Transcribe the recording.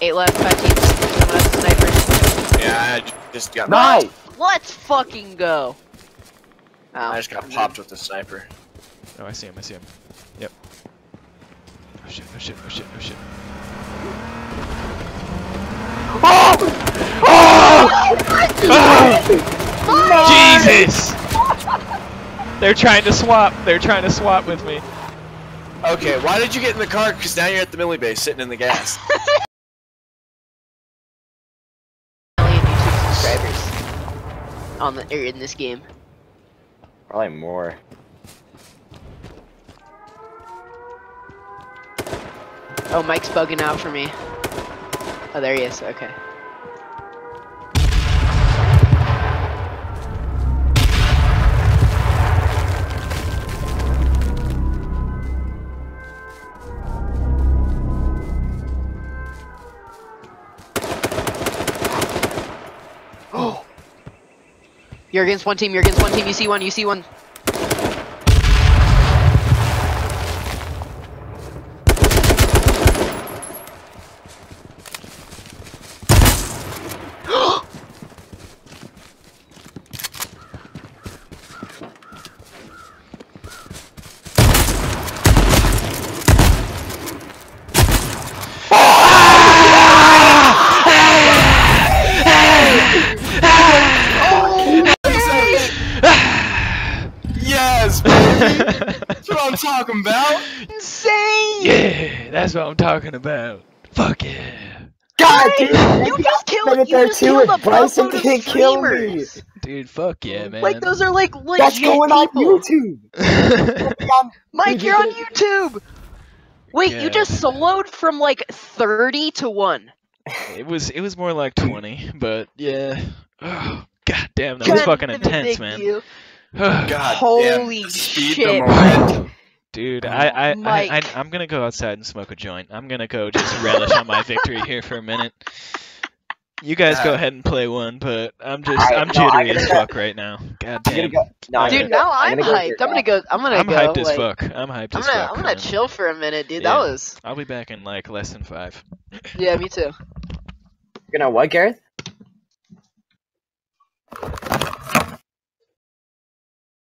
Eight left, five teams. Someone has sniper. Yeah, I j- just got Nice! Let's fucking go. I oh. just got popped with the sniper. Oh, I see him. I see him. Yep. Oh shit! Oh shit! Oh shit! Oh shit! Oh! Oh! Oh! Jesus! They're trying to swap. They're trying to swap with me. Okay, why did you get in the car? Because now you're at the millie base sitting in the gas. Million YouTube subscribers on the or in this game. Probably more. Oh, Mike's bugging out for me. Oh, there he is. Okay. Oh. You're against one team. You're against one team. You see one. You see one. That's what I'm talking about! Insane! yeah, that's what I'm talking about. Fuck yeah, God, dude! You just killed. You just killed a and Bryson of can't kill me. streamers. dude. Fuck yeah, man. Like those are like legit That's going on people. YouTube! Um, Mike, you're on YouTube. Wait, Yeah. you just soloed from like 30 to 1. it was it was more like 20, but yeah. Oh, God damn, that was God fucking intense, man. you. God Holy damn, speed, shit. the. Dude, I, I, I, I, I'm gonna go outside and smoke a joint. I'm gonna go just relish on my victory here for a minute. You guys go Uh, ahead and play one, but I'm just, Alright, I'm no, jittery gotta as go- fuck right now. God damn. go. No, I'm Dude, gonna go- now I'm, gonna go hyped. I'm gonna go. I'm gonna I'm go. hyped as like, fuck. I'm hyped I'm as gonna, fuck. I'm gonna man. chill for a minute, dude. Yeah. That was. I'll be back in like less than five. Yeah, me too. You know what, Gareth?